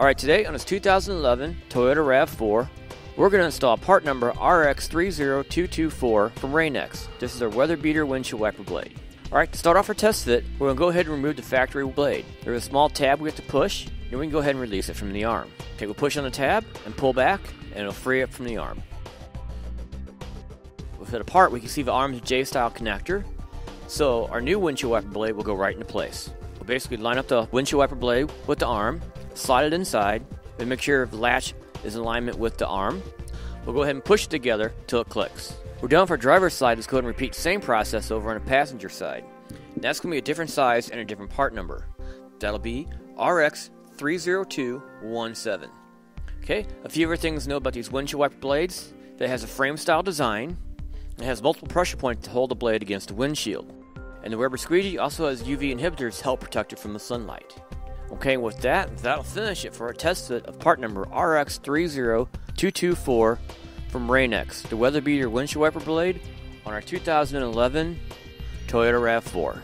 Alright, today on this 2011 Toyota RAV4, we're going to install part number RX30224 from Rain-X. This is our Weatherbeater windshield wiper blade. Alright, to start off our test fit, we're going to go ahead and remove the factory blade. There's a small tab we have to push, and we can go ahead and release it from the arm. Okay, we'll push on the tab and pull back, and it'll free it from the arm. With it apart, we can see the arm's J-style connector, so our new windshield wiper blade will go right into place. We'll basically line up the windshield wiper blade with the arm, slide it inside, and make sure the latch is in alignment with the arm. We'll go ahead and push it together till it clicks. We're done for driver's side. Let's go ahead and repeat the same process over on the passenger side. That's going to be a different size and a different part number. That'll be RX 30217. Okay, a few other things to know about these windshield wiper blades. That has a frame style design. It has multiple pressure points to hold the blade against the windshield. And the rubber squeegee also has UV inhibitors to help protect it from the sunlight. Okay, with that, that'll finish it for our test fit of part number RX30224 from Rain-X, the Weatherbeater windshield wiper blade on our 2011 Toyota RAV4.